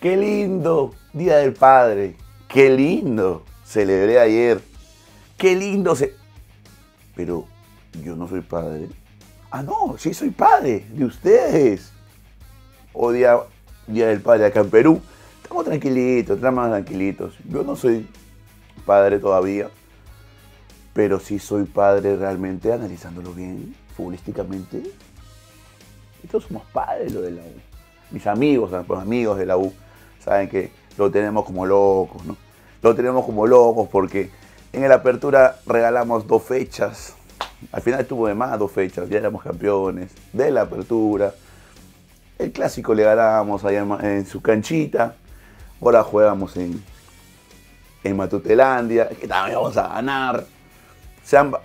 Qué lindo Día del Padre. Qué lindo. Celebré ayer. Qué lindo se... Pero yo no soy padre. Ah, no, sí soy padre de ustedes. O día, día del Padre acá en Perú. Estamos tranquilitos, estamos tranquilitos. Yo no soy padre todavía. Pero sí soy padre realmente, analizándolo bien, futbolísticamente. Todos somos padres lo de la U. Mis amigos, los amigos de la U, saben que lo tenemos como locos, ¿no? Lo tenemos como locos porque en la apertura regalamos dos fechas. Al final estuvo de más dos fechas, ya éramos campeones de la apertura. El clásico le ganamos allá en, su canchita. Ahora jugamos en, en Matutelandia, que también vamos a ganar.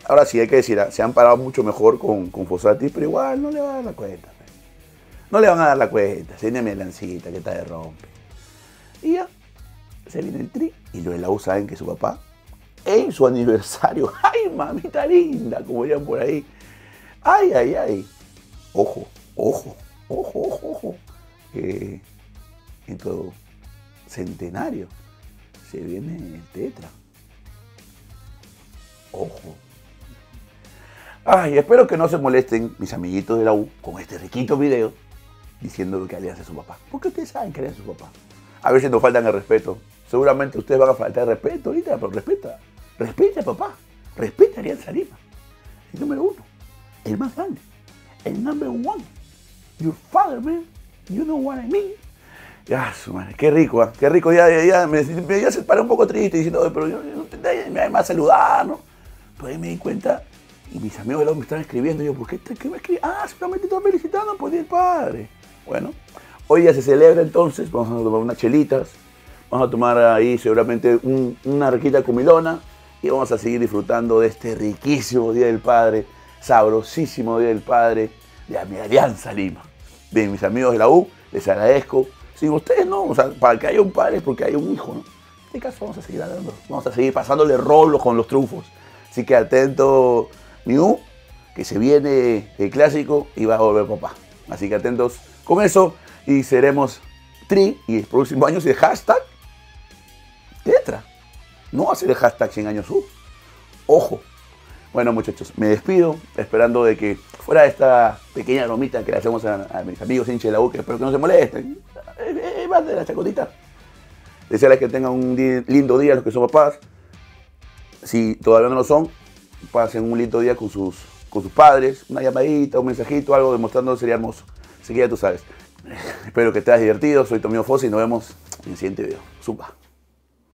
ahora sí hay que decir, se han parado mucho mejor con, con Fossati, pero igual no le va a dar la cuenta. No le van a dar la cuenta, se viene lancita que está de rompe. Y ya, se viene el tri. Y los de la U saben que su papá, en su aniversario, ¡ay, mamita linda! Como dirían por ahí. ¡Ay, ay, ay! Ojo, ojo, ojo, ojo, ojo. en todo centenario se viene el tetra. Ojo. Ay, espero que no se molesten mis amiguitos de la U con este riquito video diciendo que Alianza es su papá. Porque ustedes saben que Alianza es su papá. A veces nos faltan el respeto. Seguramente ustedes van a faltar el respeto ahorita, pero respeta. Respeta, papá. Respeta a Alianza Lima. El número uno. El más grande. El number one. Your father, man. You know what I mean. Ya, su madre, qué rico, ¿eh? qué rico. Ya, ya, me, ya se para un poco triste diciendo, pero yo, no me da más saludar, ¿no? Pero ahí me di cuenta y mis amigos de lado me están escribiendo. Yo, ¿por qué, qué me escriben? Ah, seguramente están felicitando por el padre. Bueno, hoy ya se celebra entonces, vamos a tomar unas chelitas, vamos a tomar ahí seguramente una riquita comilona y vamos a seguir disfrutando de este riquísimo Día del Padre, sabrosísimo Día del Padre de mi Alianza Lima. Bien, mis amigos de la U, les agradezco. Si ustedes no, para que haya un padre es porque hay un hijo, ¿no? En este caso vamos a seguir dando, vamos a seguir pasándole rolos con los trufos. Así que atento, mi que se viene el clásico y va a volver papá. Así que atentos con eso y seremos tri y el próximo año el hashtag tetra. No va a ser el hashtag 100 años sub. Ojo. Bueno muchachos, me despido esperando de que fuera esta pequeña bromita que le hacemos a, mis amigos hinchas de la U, espero que no se molesten. Es más de la chacotita. Desearles que tengan un lindo día los que son papás. Si todavía no lo son, pasen un lindo día con sus, con sus padres. Una llamadita, un mensajito, algo demostrando sería hermoso. Así que ya tú sabes. Espero que te hayas divertido. Soy Tomio Fossi y nos vemos en el siguiente video. Supa.